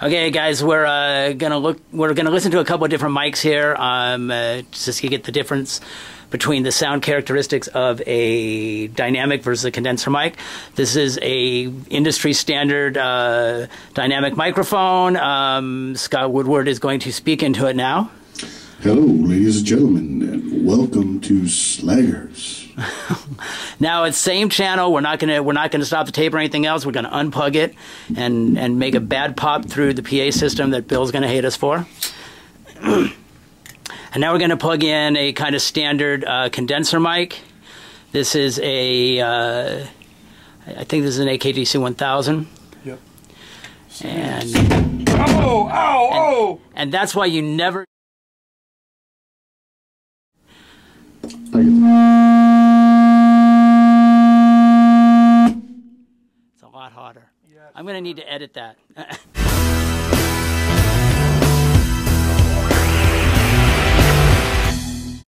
Okay, guys, we're uh, gonna look. We're gonna listen to a couple of different mics here, um, uh, just to get the difference between the sound characteristics of a dynamic versus a condenser mic. This is a industry standard uh, dynamic microphone. Um, Scott Woodward is going to speak into it now. Hello, ladies and gentlemen, welcome to Slaggers. Now it's same channel. We're not gonna we're not gonna stop the tape or anything else. We're gonna unplug it and and make a bad pop through the PA system that Bill's gonna hate us for. and now we're gonna plug in a kind of standard uh, condenser mic. This is a uh, I think this is an AKG C1000. Yep. And Oh, ow, oh! and that's why you never It's a lot hotter. I'm gonna need to edit that.